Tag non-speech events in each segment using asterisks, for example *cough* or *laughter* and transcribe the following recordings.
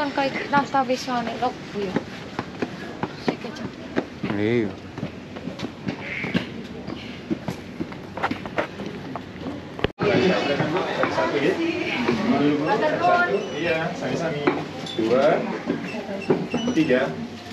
On kaikki, on vissiin loppu jo. Se ketchup. Niin joo. Satu ya. Satu. Iya, sami-sami. Dua. Tiga.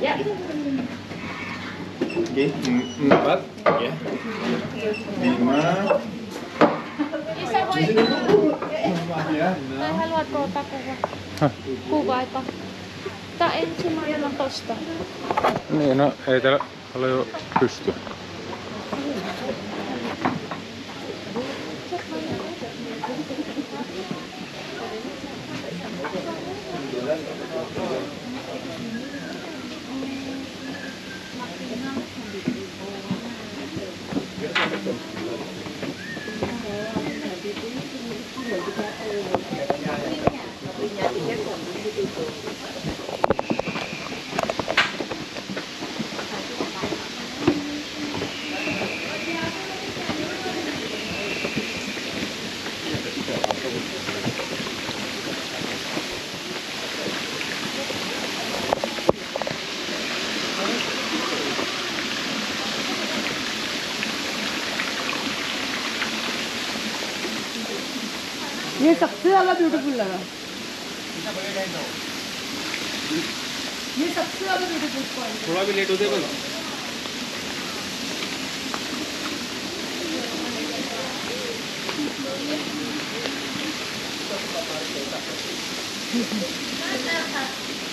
Ya. Oke, empat. Ya. Lima. Tai haluatko ottaa kuva? Häh? Kuva, että Tää ensimmäinen on tosta. Niin, no ei täällä ole jo Thank you. ये सबसे ज़्यादा ब्यूटीफुल लगा। ये सबसे ज़्यादा beautiful point थोड़ा भी लेट हो बघ Lena, *laughs* *laughs*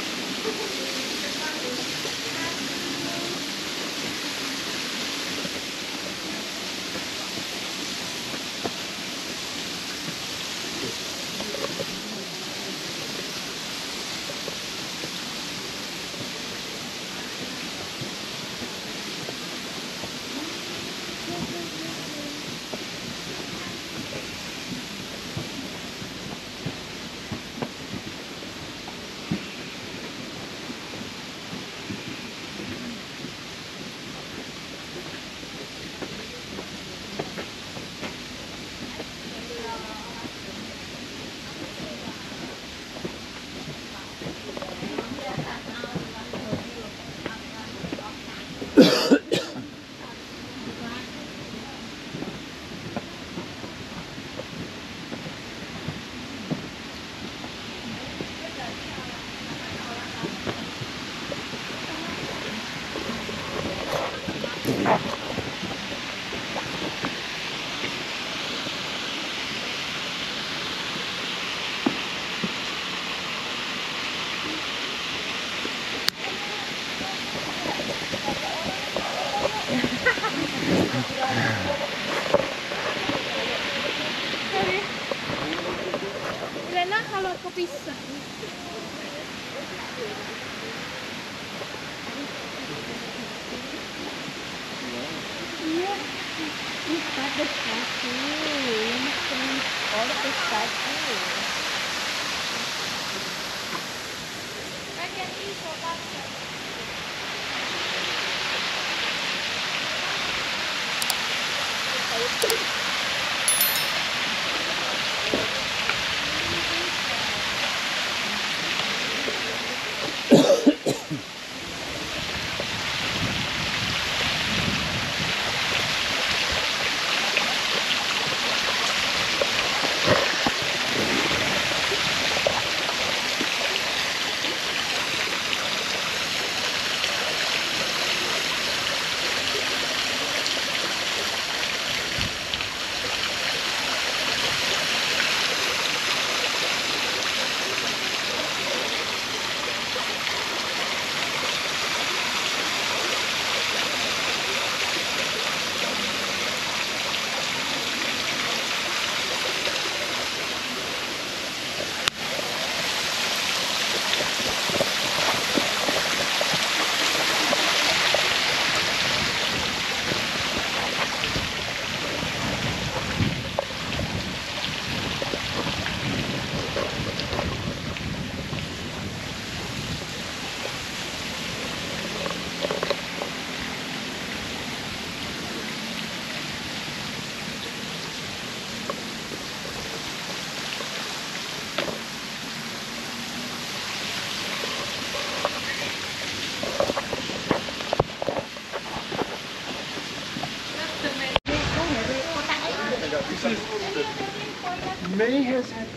नहीं है sir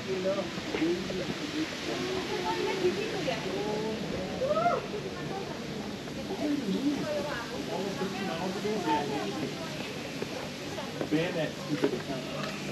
Ban.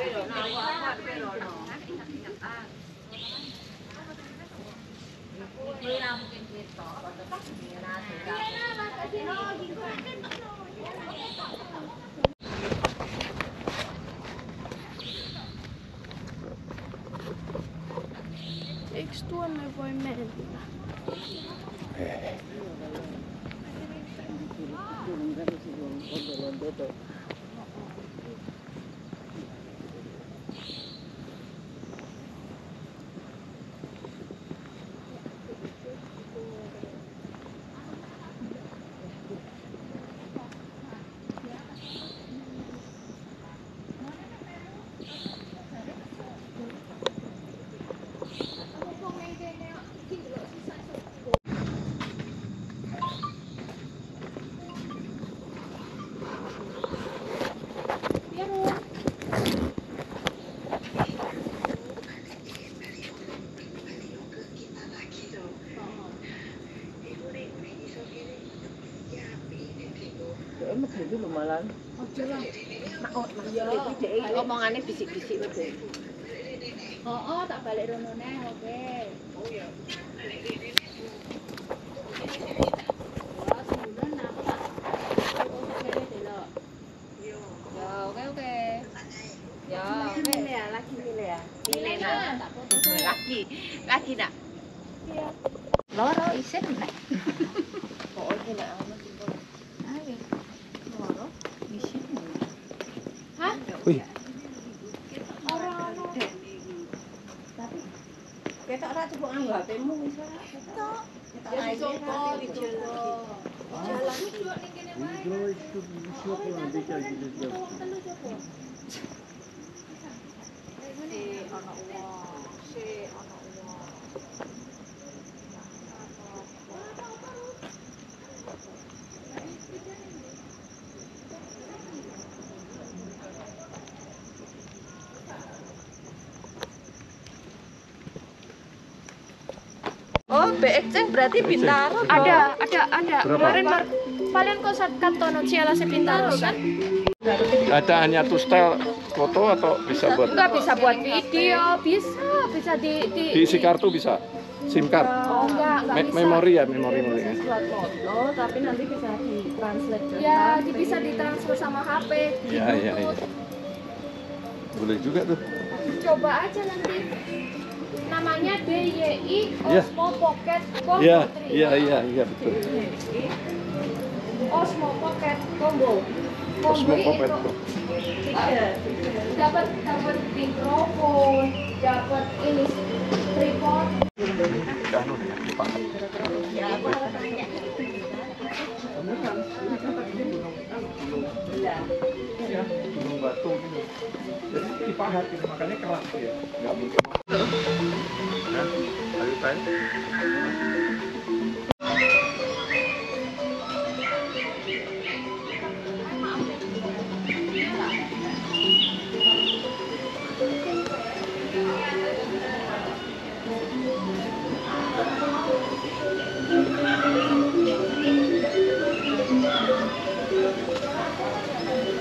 Ei no. Eikö tuonne voi mennä? Ei. Bisik-bisik itu. Oh, oh tak balik rono ketok ra cukup anggapmu iso ketok. Iso cukup di jalan di jalan iki cukup ning kene wae. Oh, BX berarti Bintaro. Ada, ada, ada. Kemarin Mar kalian kok saat katono Ciala Sepintaro kan? ada hanya two style foto atau bisa buat Enggak bisa buat video, bisa, bisa di di diisi kartu bisa? SIM card. Oh enggak, enggak Me- bisa. memori ya, memori Bisa memori. slot foto, tapi nanti bisa ditranslate ke Ya, HP. bisa ditransfer sama HP. Iya, iya, iya. Boleh juga tuh. Coba aja nanti. Namanya DYI Iya. Osmo Pocket Combo Iya, 3. iya, iya, iya betul. Osmo Pocket Combo. Combo Osmo Pocket. itu dapat dapat mikrofon, dapat ini tripod. Anu ya, Pak. Ya, gunung batu gitu. Jadi dipahat gitu, makanya ya. Nggak mungkin. đấy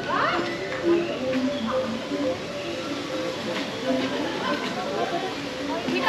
What?